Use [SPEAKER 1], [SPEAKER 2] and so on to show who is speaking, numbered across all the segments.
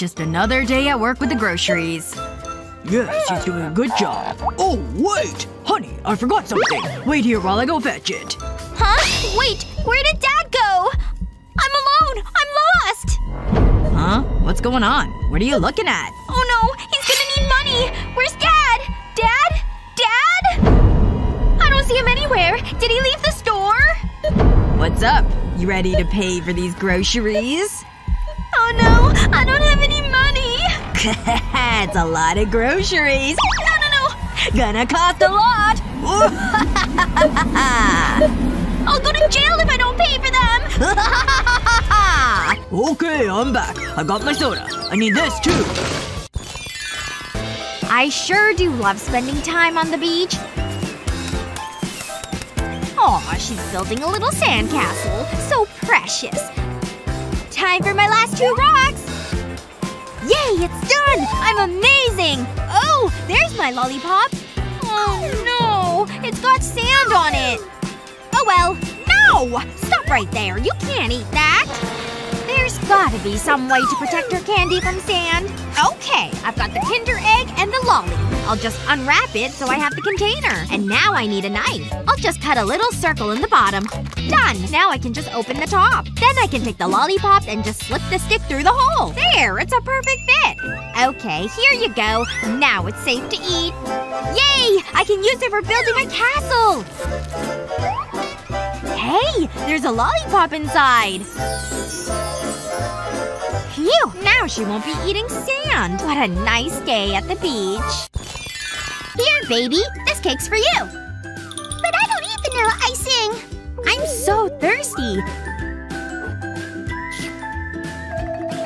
[SPEAKER 1] just another day at work with the groceries.
[SPEAKER 2] Yes, he's doing a good job. Oh, wait! Honey, I forgot something. Wait here while I go fetch it.
[SPEAKER 3] Huh? Wait, where did Dad go? I'm alone! I'm lost!
[SPEAKER 1] Huh? What's going on? What are you looking at?
[SPEAKER 3] Oh no! He's gonna need money! Where's Dad? Dad? Dad? I don't see him anywhere. Did he leave the store?
[SPEAKER 1] What's up? You ready to pay for these groceries?
[SPEAKER 3] Oh no! I don't have any money!
[SPEAKER 1] it's a lot of groceries.
[SPEAKER 3] No, no, no!
[SPEAKER 1] Gonna cost a lot!
[SPEAKER 3] I'll go to jail if I don't pay for them!
[SPEAKER 2] okay, I'm back. I got my soda. I need this, too.
[SPEAKER 3] I sure do love spending time on the beach. Aw, she's building a little sandcastle. So precious. Two rocks! Yay, it's done! I'm amazing! Oh, there's my lollipop. Oh no, it's got sand on it. Oh well. No! Stop right there. You can't eat that. There's gotta be some way to protect her candy from sand. Okay, I've got the Kinder Egg and the lolly. I'll just unwrap it so I have the container. And now I need a knife. I'll just cut a little circle in the bottom. Done! Now I can just open the top. Then I can take the lollipop and just slip the stick through the hole. There! It's a perfect fit! Okay, here you go. Now it's safe to eat. Yay! I can use it for building my castle! Hey! There's a lollipop inside! Phew! Now she won't be eating sand. What a nice day at the beach. Here, baby. This cake's for you. But I don't eat vanilla icing. I'm so thirsty.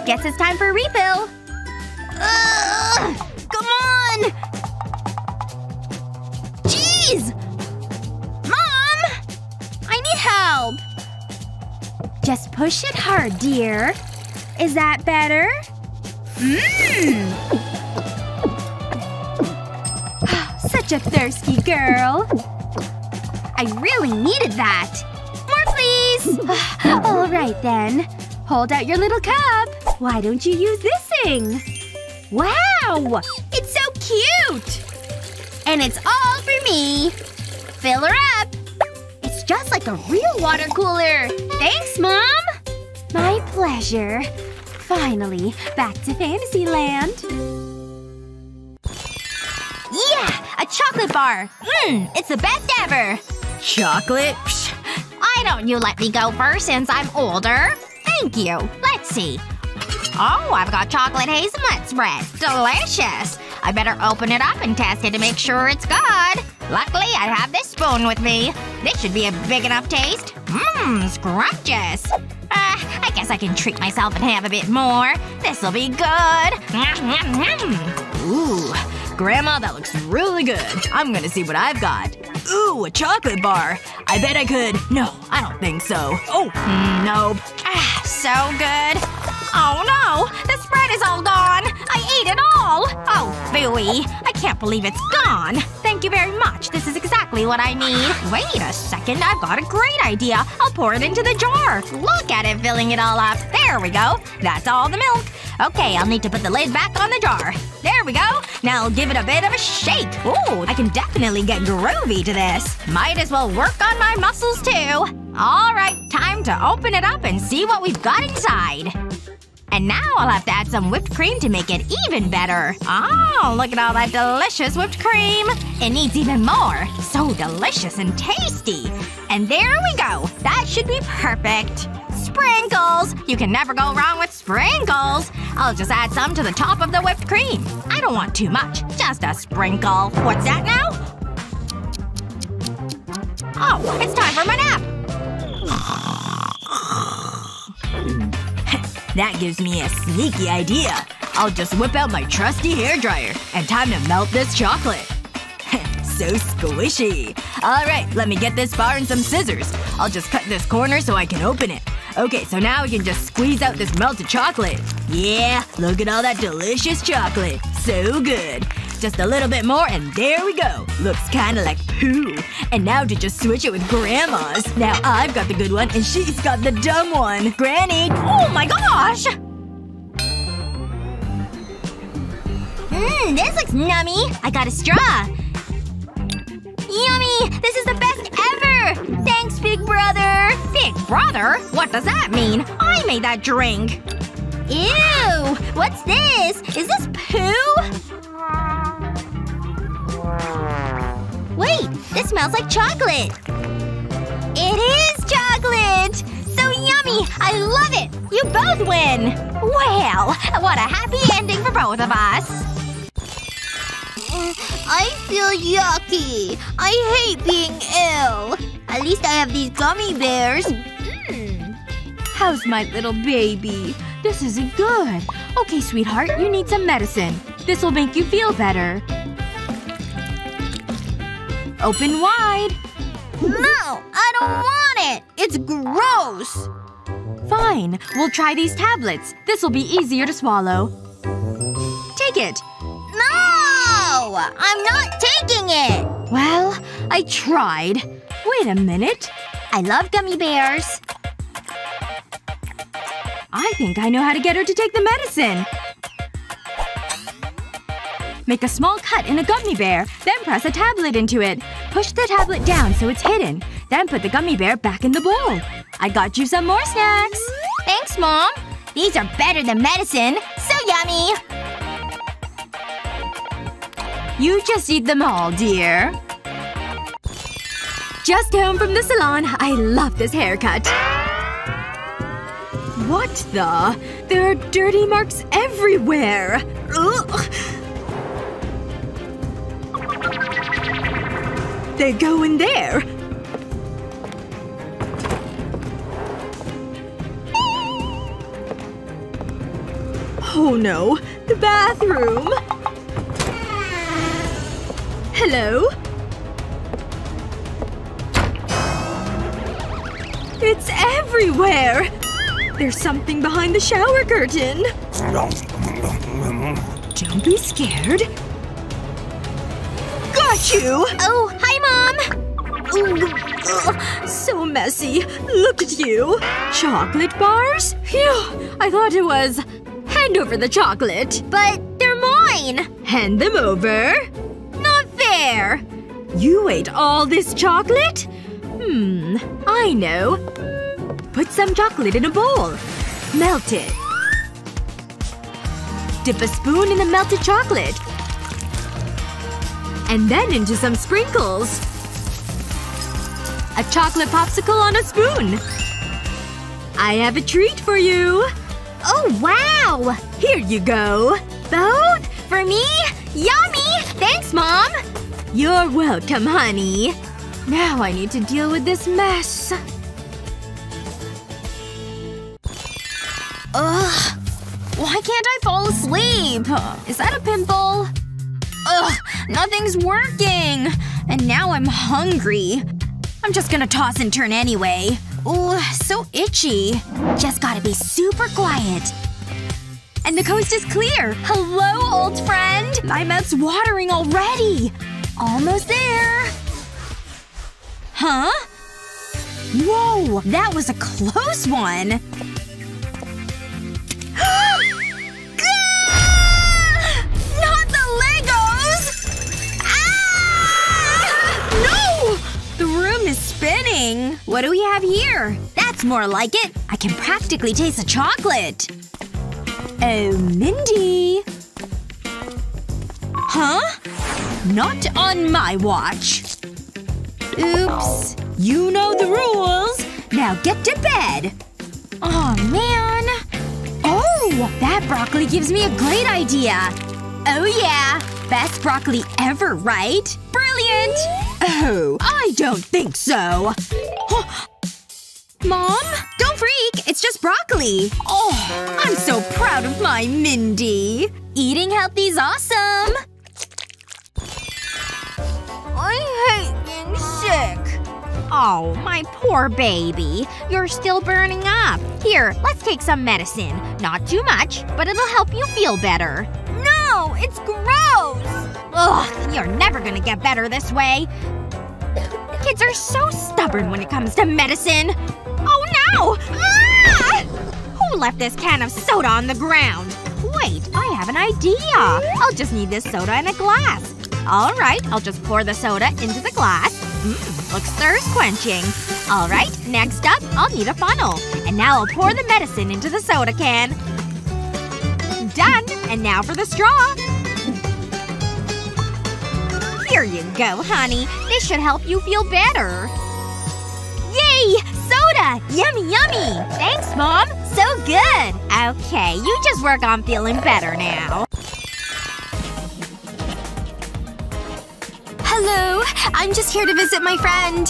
[SPEAKER 3] Guess it's time for a refill. Ugh! Come on! Jeez! Mom! I need help! Just push it hard, dear. Is that better? Mmm! Such a thirsty girl. I really needed that. More, please! Alright then. Hold out your little cup. Why don't you use this thing? Wow! It's so cute! And it's all for me. Fill her up. It's just like a real water cooler. Thanks, Mom! My pleasure. Finally, back to Fantasyland. Yeah! A chocolate bar! Mmm! It's the best ever!
[SPEAKER 1] Chocolate?
[SPEAKER 3] Psh, Why don't you let me go first since I'm older? Thank you. Let's see. Oh, I've got chocolate hazelnut spread. Delicious! I better open it up and test it to make sure it's good. Luckily, I have this spoon with me. This should be a big enough taste. Mmm, scrumptious. Guess I can treat myself and have a bit more. This'll be good.
[SPEAKER 1] Ooh. Grandma, that looks really good. I'm gonna see what I've got. Ooh, a chocolate bar. I bet I could. No, I don't think so. Oh, nope.
[SPEAKER 3] Ah, so good. Oh no! The spread is all gone! I ate it all! Oh, phooey. I can't believe it's gone. Thank you very much. This is exactly what I need. Wait a second. I've got a great idea. I'll pour it into the jar. Look at it filling it all up. There we go. That's all the milk. Okay, I'll need to put the lid back on the jar. There we go. Now I'll give it a bit of a shake. Ooh, I can definitely get groovy to this. Might as well work on my muscles too. Alright, time to open it up and see what we've got inside. And now I'll have to add some whipped cream to make it even better. Oh, look at all that delicious whipped cream. It needs even more. So delicious and tasty. And there we go. That should be perfect. Sprinkles! You can never go wrong with sprinkles! I'll just add some to the top of the whipped cream. I don't want too much. Just a sprinkle. What's that now? Oh, it's time for my nap!
[SPEAKER 1] That gives me a sneaky idea. I'll just whip out my trusty hairdryer. And time to melt this chocolate. so squishy. Alright, let me get this bar and some scissors. I'll just cut this corner so I can open it. Okay, so now we can just squeeze out this melted chocolate. Yeah, look at all that delicious chocolate. So good. Just a little bit more and there we go. Looks kinda like poo. And now to just switch it with grandma's. Now I've got the good one and she's got the dumb one. Granny!
[SPEAKER 3] Oh my gosh! Mmm, this looks nummy. I got a straw. Yummy! This is the best ever! Thanks, Big Brother! Big Brother? What does that mean? I made that drink! Ew! What's this? Is this poo? Wait! This smells like chocolate! It is chocolate! So yummy! I love it! You both win! Well, what a happy ending for both of us! I feel yucky. I hate being ill. At least I have these gummy bears. Mm.
[SPEAKER 1] How's my little baby? This isn't good. Okay, sweetheart, you need some medicine. This'll make you feel better. Open wide.
[SPEAKER 3] No! I don't want it! It's gross!
[SPEAKER 1] Fine. We'll try these tablets. This'll be easier to swallow. Take it.
[SPEAKER 3] No! I'm not taking it!
[SPEAKER 1] Well, I tried. Wait a minute.
[SPEAKER 3] I love gummy bears.
[SPEAKER 1] I think I know how to get her to take the medicine. Make a small cut in a gummy bear, then press a tablet into it. Push the tablet down so it's hidden. Then put the gummy bear back in the bowl. I got you some more snacks.
[SPEAKER 3] Thanks, Mom. These are better than medicine. So yummy!
[SPEAKER 1] You just eat them all, dear. Just home from the salon. I love this haircut. What the? There are dirty marks everywhere. Ugh. They go in there. Oh no. The bathroom. Hello? It's everywhere! There's something behind the shower curtain. Don't be scared. Got you!
[SPEAKER 3] Oh,
[SPEAKER 1] so messy. Look at you. Chocolate bars? Phew. I thought it was… Hand over the chocolate.
[SPEAKER 3] But they're mine!
[SPEAKER 1] Hand them over. Not fair! You ate all this chocolate? Hmm. I know. Put some chocolate in a bowl. Melt it. Dip a spoon in the melted chocolate. And then into some sprinkles. A chocolate popsicle on a spoon. I have a treat for you.
[SPEAKER 3] Oh, wow!
[SPEAKER 1] Here you go.
[SPEAKER 3] Both? For me? Yummy! Thanks, Mom!
[SPEAKER 1] You're welcome, honey. Now I need to deal with this mess.
[SPEAKER 3] Ugh. Why can't I fall asleep? Is that a pimple? Ugh. Nothing's working. And now I'm hungry. I'm just gonna toss and turn anyway. Ooh, so itchy. Just gotta be super quiet.
[SPEAKER 1] And the coast is clear.
[SPEAKER 3] Hello, old friend!
[SPEAKER 1] My mouth's watering already.
[SPEAKER 3] Almost there.
[SPEAKER 1] Huh? Whoa! That was a close one. Is spinning. What do we have here? That's more like it. I can practically taste the chocolate. Oh, Mindy. Huh? Not on my watch. Oops. You know the rules. Now get to bed.
[SPEAKER 3] Oh man.
[SPEAKER 1] Oh! That broccoli gives me a great idea. Oh yeah. Best broccoli ever, right? Brilliant! Oh, I don't think so. Mom? Don't freak. It's just broccoli. Oh, I'm so proud of my Mindy. Eating healthy's awesome.
[SPEAKER 3] I hate being sick. Oh, my poor baby. You're still burning up. Here, let's take some medicine. Not too much, but it'll help you feel better. No! It's gross! Ugh, you're never gonna get better this way. Kids are so stubborn when it comes to medicine. Oh no! Ah! Who left this can of soda on the ground? Wait, I have an idea. I'll just need this soda and a glass. Alright, I'll just pour the soda into the glass. Mmm, looks thirst-quenching. Alright, next up, I'll need a funnel. And now I'll pour the medicine into the soda can. Done! And now for the straw. Here you go, honey. This should help you feel better. Yay! Soda! Yummy, yummy! Thanks, Mom. So good. Okay, you just work on feeling better now.
[SPEAKER 4] Hello. I'm just here to visit my friend.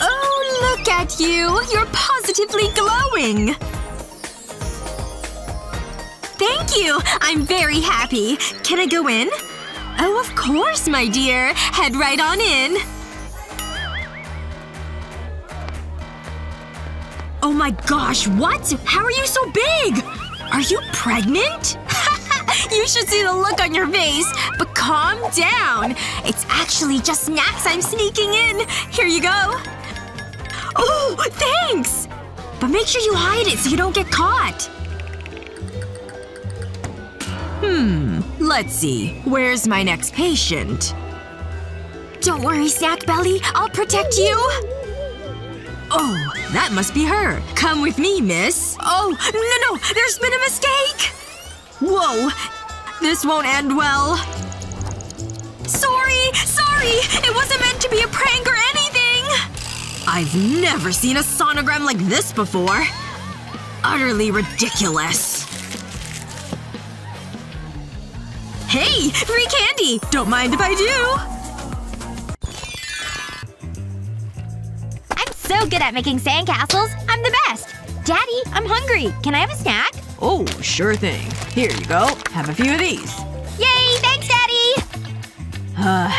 [SPEAKER 4] Oh, look at you. You're positively glowing. Thank you. I'm very happy. Can I go in? Oh, of course, my dear. Head right on in. Oh my gosh, what? How are you so big? Are you pregnant? you should see the look on your face. But calm down. It's actually just snacks I'm sneaking in. Here you go. Oh, thanks! But make sure you hide it so you don't get caught. Hmm. Let's see. Where's my next patient? Don't worry, Snack Belly. I'll protect you. Oh, that must be her. Come with me, miss. Oh, no, no! There's been a mistake! Whoa. This won't end well. Sorry! Sorry! It wasn't meant to be a prank or anything! I've never seen a sonogram like this before. Utterly ridiculous. Hey! Free candy! Don't mind if I do!
[SPEAKER 3] I'm so good at making sandcastles. I'm the best. Daddy, I'm hungry. Can I have a snack?
[SPEAKER 2] Oh, sure thing. Here you go. Have a few of these.
[SPEAKER 3] Yay! Thanks, Daddy!
[SPEAKER 2] Uh,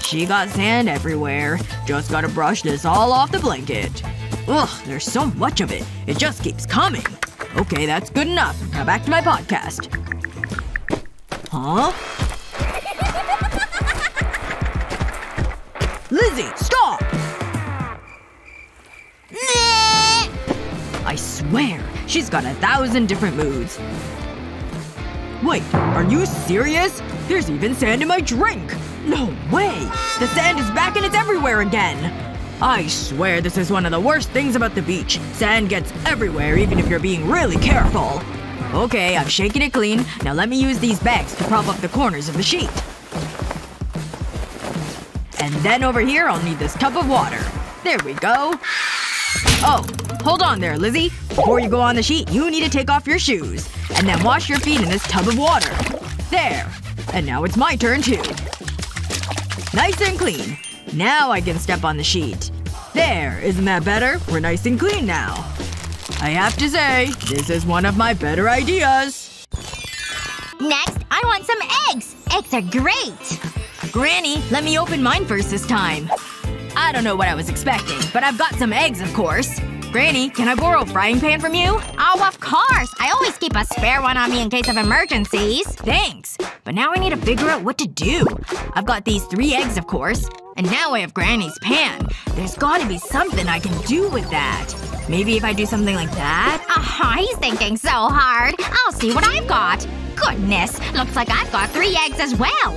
[SPEAKER 2] she got sand everywhere. Just gotta brush this all off the blanket. Ugh, there's so much of it. It just keeps coming. Okay, that's good enough. Now back to my podcast. Huh? Lizzie, stop! I swear, she's got a thousand different moods. Wait, are you serious? There's even sand in my drink! No way! The sand is back and it's everywhere again! I swear this is one of the worst things about the beach. Sand gets everywhere even if you're being really careful. Okay, I've shaken it clean. Now let me use these bags to prop up the corners of the sheet. And then over here I'll need this tub of water. There we go. Oh, hold on there, Lizzie. Before you go on the sheet, you need to take off your shoes. And then wash your feet in this tub of water. There. And now it's my turn too. Nice and clean. Now I can step on the sheet. There, isn't that better? We're nice and clean now. I have to say, this is one of my better ideas.
[SPEAKER 3] Next, I want some eggs. Eggs are great.
[SPEAKER 1] Granny, let me open mine first this time. I don't know what I was expecting, but I've got some eggs, of course. Granny, can I borrow a frying pan from you?
[SPEAKER 3] Oh, of course! I always keep a spare one on me in case of emergencies.
[SPEAKER 1] Thanks. But now I need to figure out what to do. I've got these three eggs, of course. And now I have Granny's pan. There's gotta be something I can do with that. Maybe if I do something like that?
[SPEAKER 3] Oh, he's thinking so hard. I'll see what I've got. Goodness. Looks like I've got three eggs as well.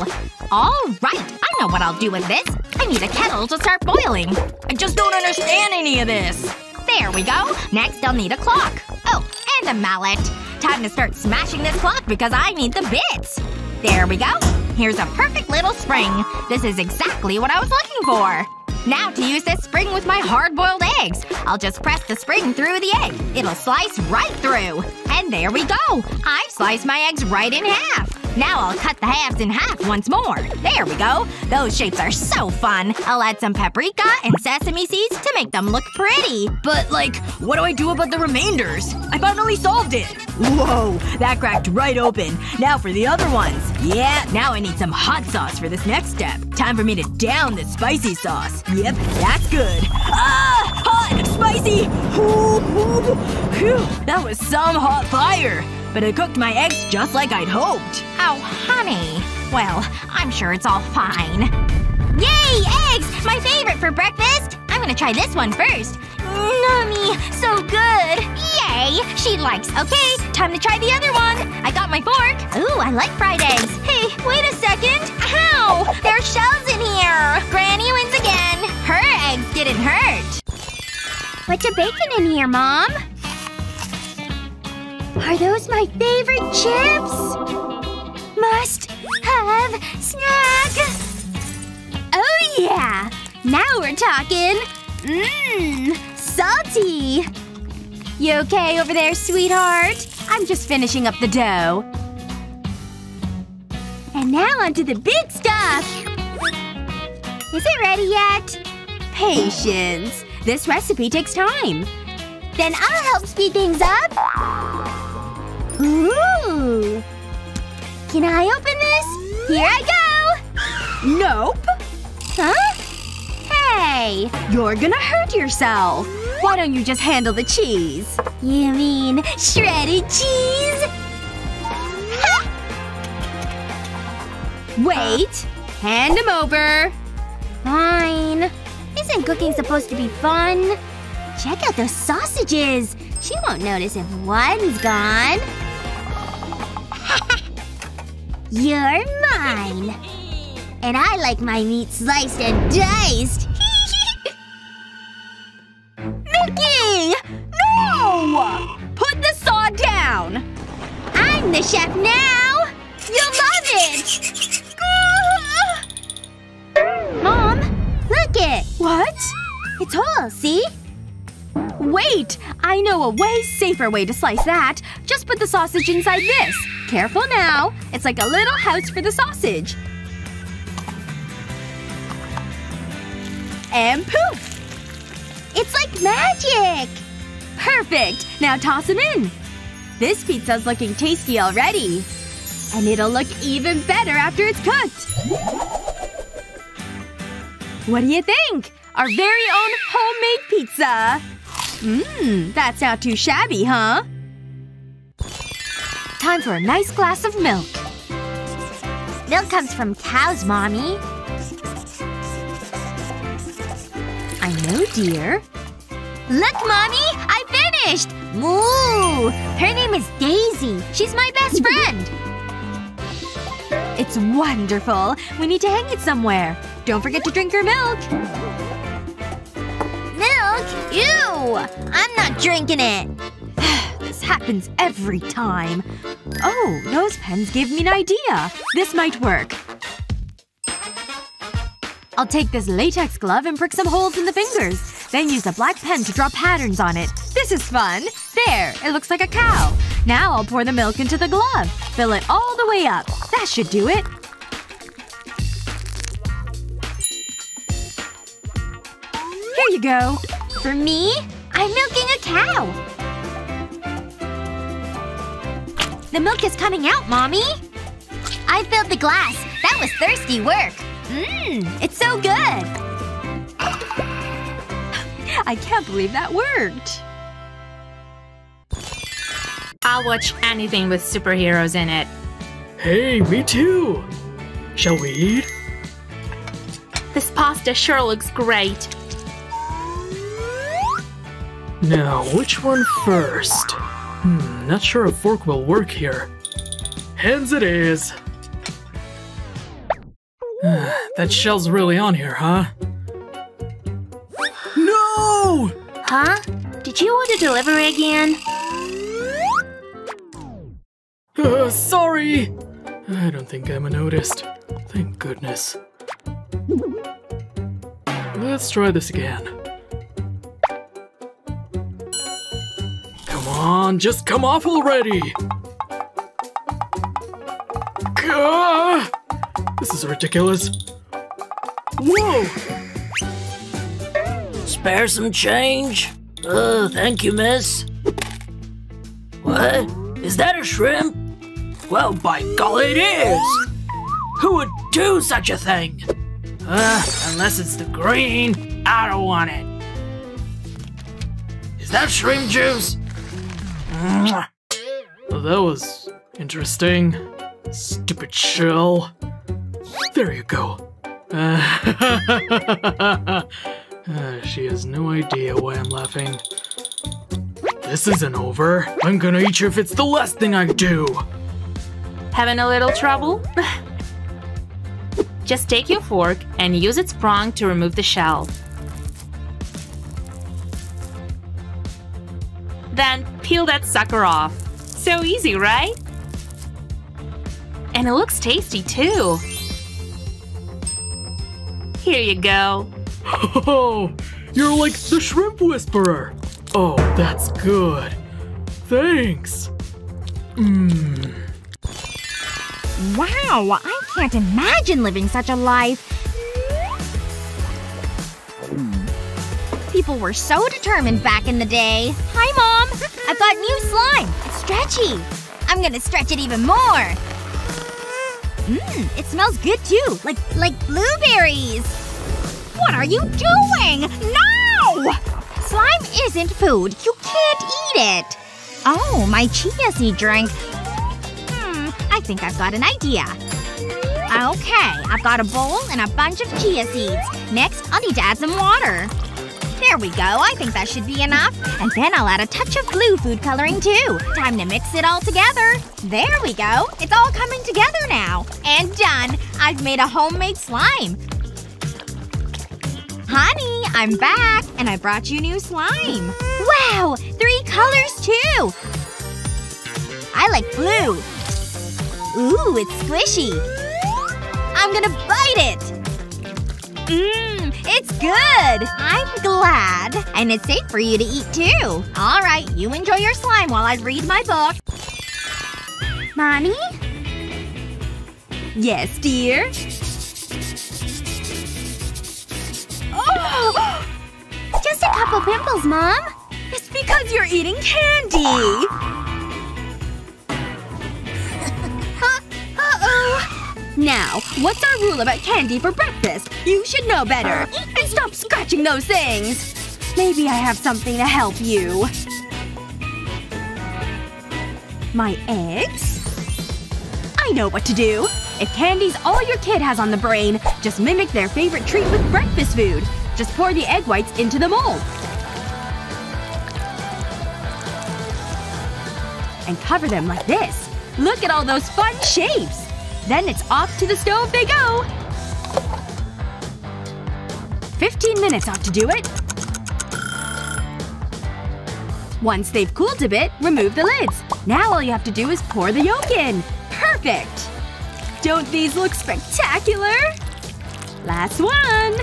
[SPEAKER 3] Alright. I know what I'll do with this. I need a kettle to start boiling.
[SPEAKER 1] I just don't understand any of this.
[SPEAKER 3] There we go. Next I'll need a clock. Oh, and a mallet. Time to start smashing this clock because I need the bits. There we go. Here's a perfect little spring. This is exactly what I was looking for. Now to use this spring with my hard-boiled eggs. I'll just press the spring through the egg. It'll slice right through. And there we go! I've sliced my eggs right in half. Now I'll cut the halves in half once more. There we go. Those shapes are so fun. I'll add some paprika and sesame seeds to make them look pretty.
[SPEAKER 1] But, like, what do I do about the remainders? I finally solved it! Whoa, that cracked right open. Now for the other ones. Yeah, now I need some hot sauce for this next step. Time for me to down this spicy sauce. Yep, that's good. Ah! Hot! Spicy! Ooh, ooh, that was some hot fire. But it cooked my eggs just like I'd hoped.
[SPEAKER 3] Oh, honey. Well, I'm sure it's all fine. Yay! Eggs! My favorite for breakfast! I'm gonna try this one first. Nummy! So good! Yay! She likes. Okay, time to try the other one. I got my fork. Ooh, I like fried eggs. Hey, wait a second. Ow! There are shells in here. Granny wins again. Her eggs didn't hurt. What's your bacon in here, Mom? Are those my favorite chips? Must have snack. Oh yeah! Now we're talking. Mmm, salty. You okay over there, sweetheart? I'm just finishing up the dough. And now onto the big stuff! Is it ready yet? Patience. This recipe takes time. Then I'll help speed things up. Ooh. Can I open this? Here I
[SPEAKER 2] go! Nope.
[SPEAKER 3] Huh? Hey!
[SPEAKER 2] You're gonna hurt yourself. Why don't you just handle the cheese?
[SPEAKER 3] You mean shredded cheese?
[SPEAKER 2] Wait! Hand him over.
[SPEAKER 3] Fine. Isn't cooking supposed to be fun? Check out those sausages! She won't notice if one's gone. You're mine! And I like my meat sliced and diced!
[SPEAKER 2] A way safer way to slice that. Just put the sausage inside this. Careful now. It's like a little house for the sausage. And poof!
[SPEAKER 3] It's like magic!
[SPEAKER 2] Perfect! Now toss them in. This pizza's looking tasty already. And it'll look even better after it's cooked. What do you think? Our very own homemade pizza! Mmm, that's not too shabby, huh? Time for a nice glass of milk.
[SPEAKER 3] Milk comes from cows, Mommy.
[SPEAKER 2] I know, dear.
[SPEAKER 3] Look, Mommy! I finished! Moo! Her name is Daisy. She's my best friend.
[SPEAKER 2] It's wonderful. We need to hang it somewhere. Don't forget to drink your milk.
[SPEAKER 3] Milk? I'm not drinking it.
[SPEAKER 2] this happens every time. Oh, those pens give me an idea. This might work. I'll take this latex glove and prick some holes in the fingers. Then use a black pen to draw patterns on it. This is fun! There! It looks like a cow. Now I'll pour the milk into the glove. Fill it all the way up. That should do it. Here you go.
[SPEAKER 3] For me? I'm milking a cow. The milk is coming out, Mommy. I filled the glass. That was thirsty work. Mmm, it's so good.
[SPEAKER 2] I can't believe that worked.
[SPEAKER 5] I'll watch anything with superheroes in it.
[SPEAKER 6] Hey, me too! Shall we eat?
[SPEAKER 5] This pasta sure looks great.
[SPEAKER 6] Now, which one first? Hmm, not sure a fork will work here. Hands it is! that shell's really on here, huh? No!
[SPEAKER 3] Huh? Did you order delivery again?
[SPEAKER 6] Uh, sorry! I don't think Emma noticed. Thank goodness. Let's try this again. On, just come off already! Gah! This is ridiculous. Whoa!
[SPEAKER 7] Spare some change? Thank you, miss. What? Is that a shrimp? Well, by golly, it is! Who would do such a thing? Unless it's the green, I don't want it. Is that shrimp juice?
[SPEAKER 6] Well, that was interesting. Stupid shell. There you go. Uh, she has no idea why I'm laughing. This isn't over. I'm gonna eat you if it's the last thing I do.
[SPEAKER 5] Having a little trouble? Just take your fork and use its prong to remove the shell. Then peel that sucker off. So easy, right? And it looks tasty too. Here you go.
[SPEAKER 6] Oh, you're like the shrimp whisperer. Oh, that's good. Thanks. Mmm.
[SPEAKER 3] Wow, I can't imagine living such a life. People were so determined back in the day. Hi, Mom! I've got new slime. It's stretchy. I'm gonna stretch it even more. Mmm, it smells good too. Like, like blueberries. What are you doing? No! Slime isn't food. You can't eat it. Oh, my chia seed drink. Hmm, I think I've got an idea. Okay, I've got a bowl and a bunch of chia seeds. Next, I'll need to add some water. There we go. I think that should be enough. And then I'll add a touch of blue food coloring too. Time to mix it all together. There we go. It's all coming together now. And done. I've made a homemade slime. Honey, I'm back. And I brought you new slime. Wow! Three colors too! I like blue. Ooh, it's squishy. I'm gonna bite it! Mmm, it's good! I'm glad. And it's safe for you to eat too. Alright, you enjoy your slime while I read my book. Mommy?
[SPEAKER 2] Yes, dear?
[SPEAKER 3] Oh! Just a couple pimples, Mom.
[SPEAKER 2] It's because you're eating candy!
[SPEAKER 3] Uh-oh.
[SPEAKER 2] Now, what's our rule about candy for breakfast? You should know better. And stop scratching those things! Maybe I have something to help you. My eggs? I know what to do. If candy's all your kid has on the brain, just mimic their favorite treat with breakfast food. Just pour the egg whites into the mold. And cover them like this. Look at all those fun shapes! Then it's off to the stove they go! 15 minutes ought to do it. Once they've cooled a bit, remove the lids. Now all you have to do is pour the yolk in. Perfect! Don't these look spectacular? Last one!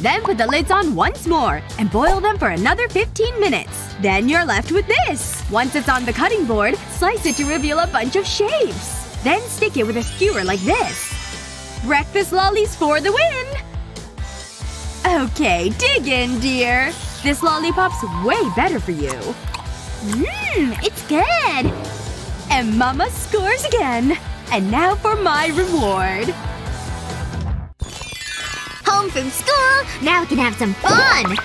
[SPEAKER 2] Then put the lids on once more, and boil them for another 15 minutes. Then you're left with this. Once it's on the cutting board, slice it to reveal a bunch of shapes. Then stick it with a skewer like this. Breakfast lollies for the win! Okay, dig in, dear. This lollipop's way better for you.
[SPEAKER 3] Mmm, it's good.
[SPEAKER 2] And Mama scores again. And now for my reward.
[SPEAKER 3] Home from school. Now we can have some fun.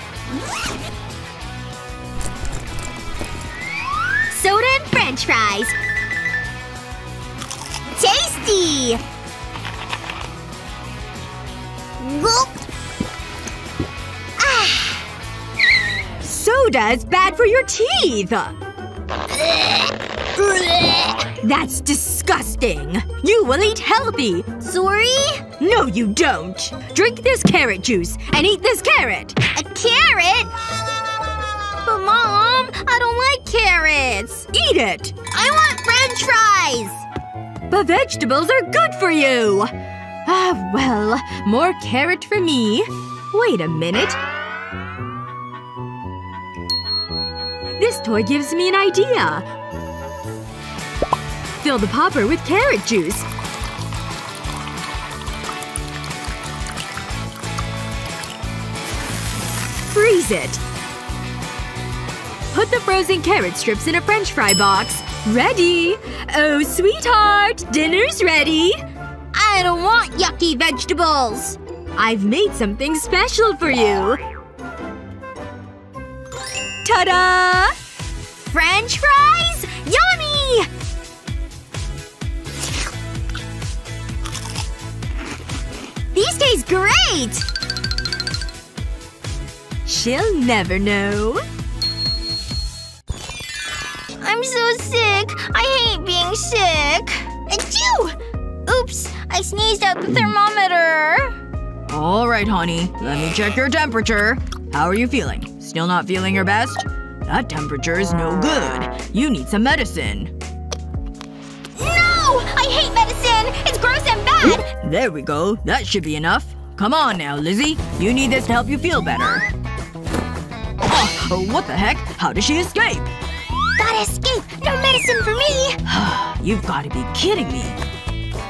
[SPEAKER 3] French fries. Tasty! Gulp. Ah.
[SPEAKER 2] Soda is bad for your teeth! That's disgusting! You will eat healthy!
[SPEAKER 3] Sorry?
[SPEAKER 2] No you don't! Drink this carrot juice, and eat this carrot!
[SPEAKER 3] A carrot? But mom, I don't like carrots.
[SPEAKER 2] Eat it!
[SPEAKER 3] I want french fries!
[SPEAKER 2] But vegetables are good for you! Ah, well, more carrot for me. Wait a minute. This toy gives me an idea. Fill the popper with carrot juice. Freeze it. Put the frozen carrot strips in a french fry box. Ready! Oh, sweetheart! Dinner's ready!
[SPEAKER 3] I don't want yucky vegetables.
[SPEAKER 2] I've made something special for you. Ta-da!
[SPEAKER 3] French fries? Yummy! These taste great!
[SPEAKER 2] She'll never know.
[SPEAKER 3] I'm so sick. I hate being sick. Achoo! Oops. I sneezed out the thermometer.
[SPEAKER 1] Alright, honey. Let me check your temperature. How are you feeling? Still not feeling your best? That temperature is no good. You need some medicine.
[SPEAKER 3] No! I hate medicine! It's gross and bad!
[SPEAKER 1] There we go. That should be enough. Come on now, Lizzie. You need this to help you feel better. Oh, what the heck? How did she escape?
[SPEAKER 3] Gotta escape! No medicine for me!
[SPEAKER 1] You've gotta be kidding me.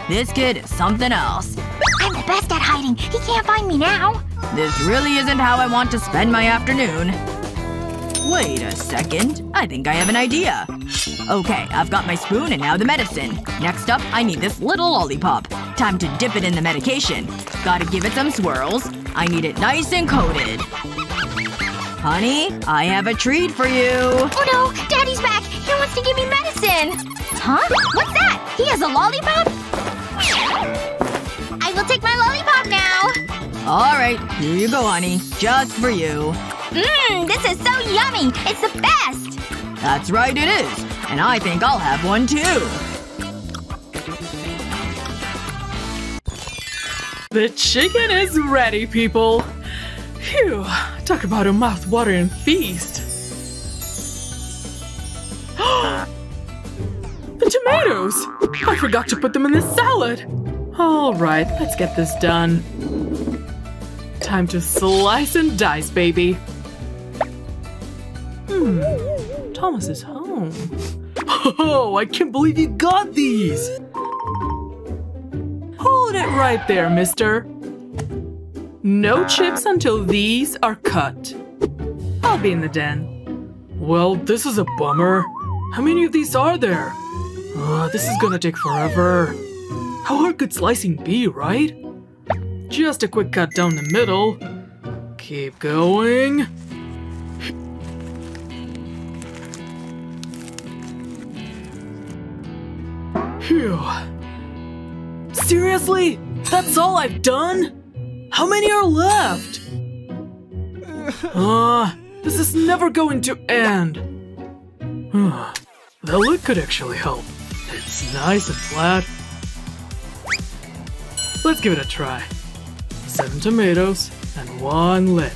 [SPEAKER 1] This kid is something else.
[SPEAKER 3] I'm the best at hiding. He can't find me now.
[SPEAKER 1] This really isn't how I want to spend my afternoon. Wait a second. I think I have an idea. Okay, I've got my spoon and now the medicine. Next up, I need this little lollipop. Time to dip it in the medication. Gotta give it some swirls. I need it nice and coated. Honey, I have a treat for you.
[SPEAKER 3] Oh no! Daddy's back! He wants to give me medicine! Huh? What's that? He has a lollipop? I will take my lollipop now!
[SPEAKER 1] Alright, here you go, honey. Just for you.
[SPEAKER 3] Mmm, this is so yummy! It's the best!
[SPEAKER 1] That's right, it is. And I think I'll have one too.
[SPEAKER 6] The chicken is ready, people! Phew, talk about a mouth-watering feast. the tomatoes! I forgot to put them in the salad! Alright, let's get this done. Time to slice and dice, baby. Hmm, Thomas is home. Oh, I can't believe you got these! Hold it right there, mister. No chips until these are cut. I'll be in the den. Well, this is a bummer. How many of these are there? Uh, this is gonna take forever. How hard could slicing be, right? Just a quick cut down the middle. Keep going. Phew. Seriously? That's all I've done? How many are left? Ah, uh, this is never going to end. the lid could actually help. It's nice and flat. Let's give it a try. Seven tomatoes, and one lid.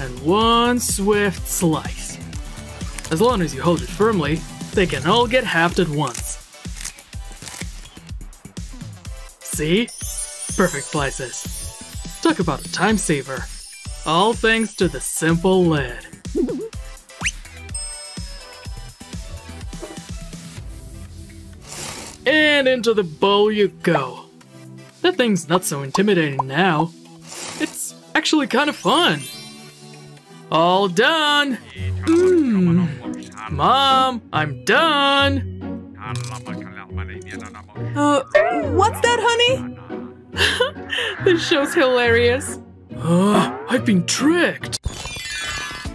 [SPEAKER 6] And one swift slice. As long as you hold it firmly, they can all get halved at once. See? Perfect slices. Talk about a time saver. All thanks to the simple lid. And into the bowl you go. That thing's not so intimidating now. It's actually kind of fun. All done! Mmm. Mom, I'm done! Uh, what's that, honey? this show's hilarious. Uh, I've been tricked.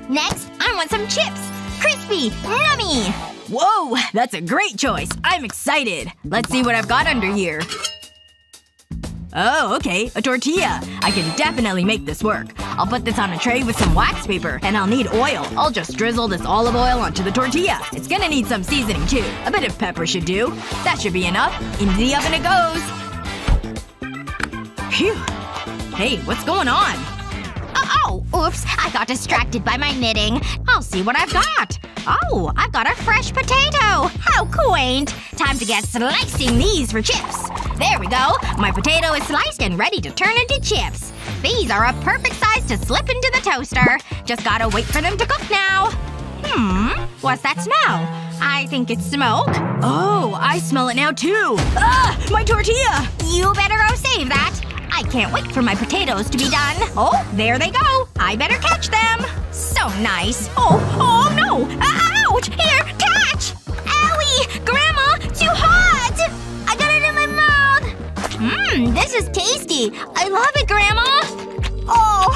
[SPEAKER 3] Next, I want some chips! Crispy! Yummy!
[SPEAKER 1] Whoa! That's a great choice! I'm excited! Let's see what I've got under here. Oh, okay. A tortilla. I can definitely make this work. I'll put this on a tray with some wax paper. And I'll need oil. I'll just drizzle this olive oil onto the tortilla. It's gonna need some seasoning too. A bit of pepper should do. That should be enough. Into the oven it goes. Phew. Hey, what's going on?
[SPEAKER 3] Oh, oh, oops. I got distracted by my knitting. I'll see what I've got. Oh, I've got a fresh potato! How quaint! Time to get slicing these for chips. There we go. My potato is sliced and ready to turn into chips. These are a perfect size to slip into the toaster. Just gotta wait for them to cook now. Hmm? What's that smell? I think it's smoke.
[SPEAKER 1] Oh, I smell it now too. Ah! My tortilla!
[SPEAKER 3] You better go save that. I can't wait for my potatoes to be done. Oh, there they go. I better catch them. So nice. Oh, oh no! Uh, ouch! Here, catch! Owie! Grandma, too hot! I got it in my mouth! Mmm, this is tasty. I love it, Grandma! Oh,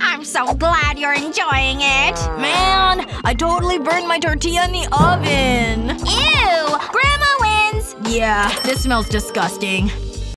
[SPEAKER 3] I'm so glad you're enjoying it.
[SPEAKER 1] Man, I totally burned my tortilla in the oven.
[SPEAKER 3] Ew! Grandma wins!
[SPEAKER 1] Yeah, this smells disgusting.